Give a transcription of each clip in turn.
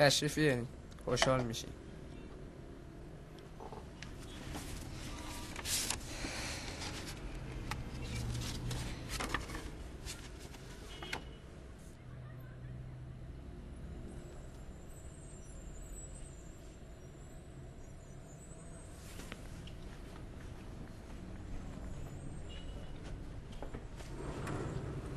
تشریف بیارین خوشحال میشی.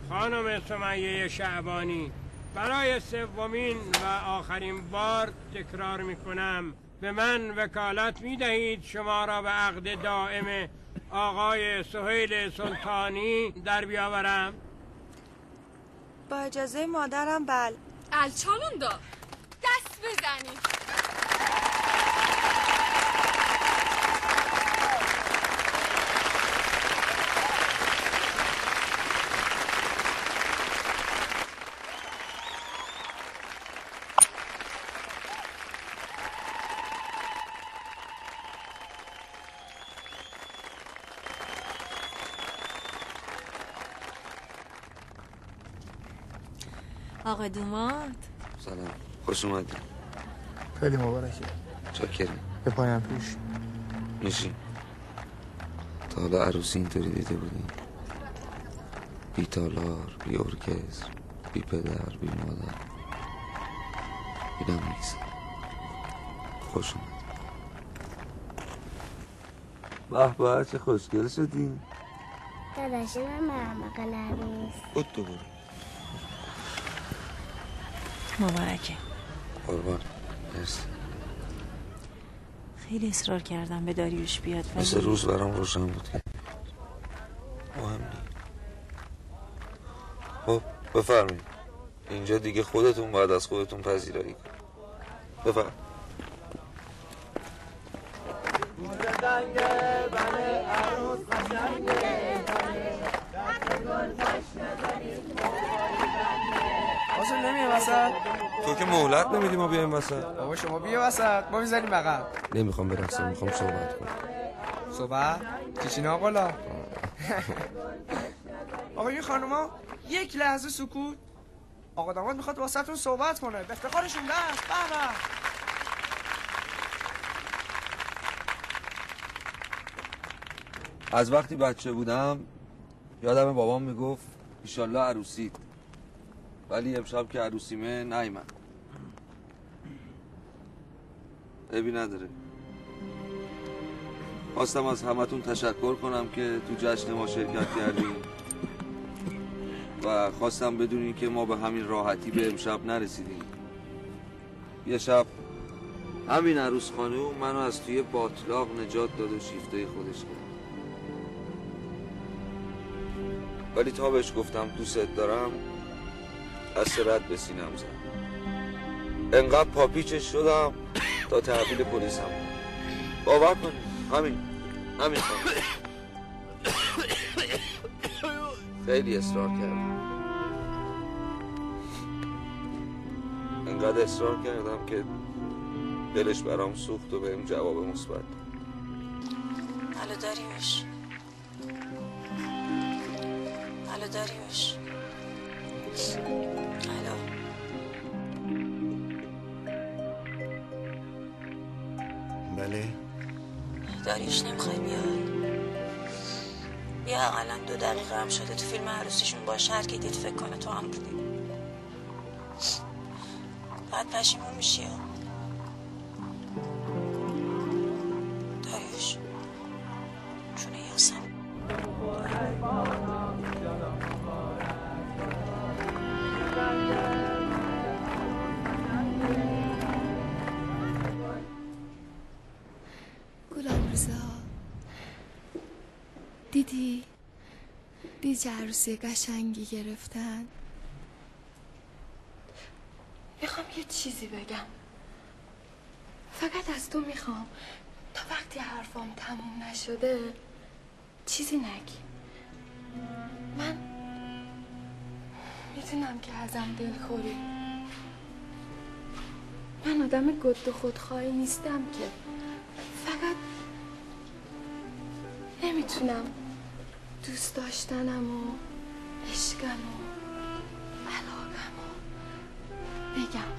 خانم سمیه شعبانی. برای سومین و آخرین بار تکرار می کنم به من وکالت می دهید شما را به عقد دائم آقای سهیل سلطانی در بیاورم. با اجازه مادرم بل الچالون دا دست بزنید. آقا دومات سلام. خوش اومدی. خیلی مبارکه. چاکرم. به پایم پیش. میشیم تا حالا عروسی اینطوری دیده بودی. بی تالار بی ارکستر بی پدر بی مادر. اینم نیست. خوش اومد به به چه خوشگل شدی. داداشی من مرمق عروس. بود دوباره. مبارکه. قربان. مرسی. خیلی اصرار کردم به داریوش بیاد ولی مثل روز برام روشن بود مهم نیست. خب بفرمایید. اینجا دیگه خودتون باید از خودتون پذیرایی کن بفرم نمیه وسط. تو که مهلت نمیدی ما بیایم وسط. بابا شما بیا وسط. ما می‌زنیم بغل نمی‌خوام برقصم می‌خوام صحبت کنم. صبح چیچین آقالا آقا این خانوما یک لحظه سکوت. آقا داماد می‌خواد واسهتون صحبت کنه. به افتخارشون دست به به. از وقتی بچه بودم یادم بابام می‌گفت ایشالله عروسید ولی امشب که عروسیمه نیمن عیبی نداره. خواستم از همتون تشکر کنم که تو جشن ما شرکت کردیم و خواستم بدونین که ما به همین راحتی به امشب نرسیدیم. یه شب همین عروس خانوم منو از توی باطلاق نجات داد و شیفته خودش کرد. ولی تا بهش گفتم دوست دارم از رد به سینم زد. انقدر پاپیچش شدم تا تحویل پلیسم باور کنید. همین. همین خانم. خیلی اصرار کرد انقدر اصرار کردم که دلش برام سوخت و بهم جواب مثبت. الو داریوش الو داریوش بله. داریوش نمی‌خوای بیای؟ بیا اقلا دو دقیقه هم شده تو فیلم عروسیشون باشه هر کی دید فکر کنه تو هم بودی. بعد پشیمون میشی دیدی؟ دیدی چه عروسی قشنگی گرفتن. می‌خوام یه چیزی بگم. فقط از تو می‌خوام. تا وقتی حرفام تموم نشده چیزی نگی. من می‌دونم که ازم دلخوری من آدم گد و خودخواهی نیستم که. فقط نمی‌تونم دوست داشتنم و عشقم و علاقم و بگم.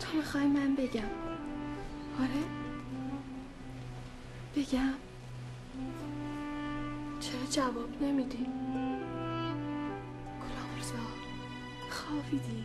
تو می‌خوای من بگم. آره. بگم. چرا جواب نمیدی؟ گلابرزا خوابیدی؟